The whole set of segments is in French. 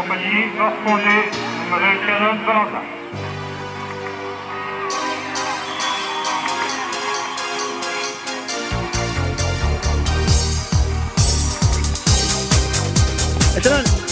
compagnie North Condé, Mlle Canon Valentin. Canon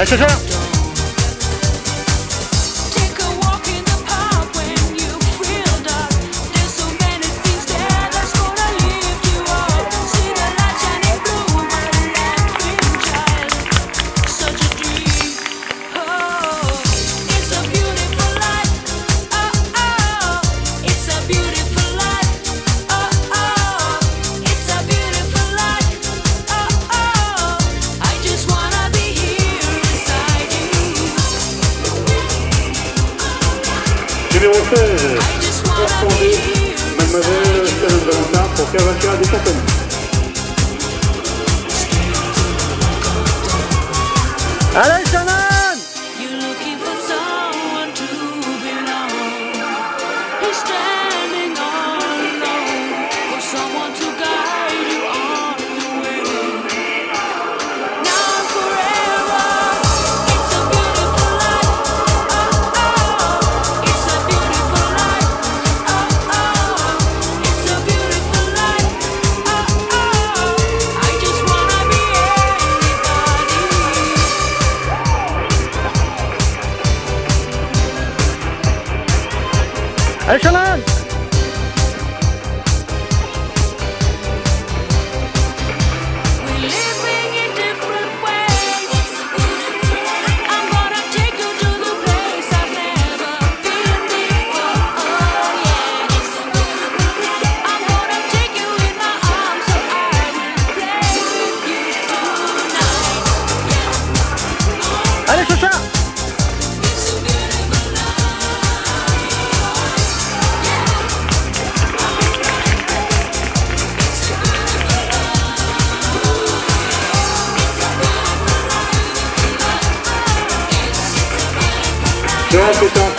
来试试。Numéro 16, correspondez Mademoiselle Stéphane Valentin pour Cavacara des Fontaines. Allez, Chana Erşan! Don't be done.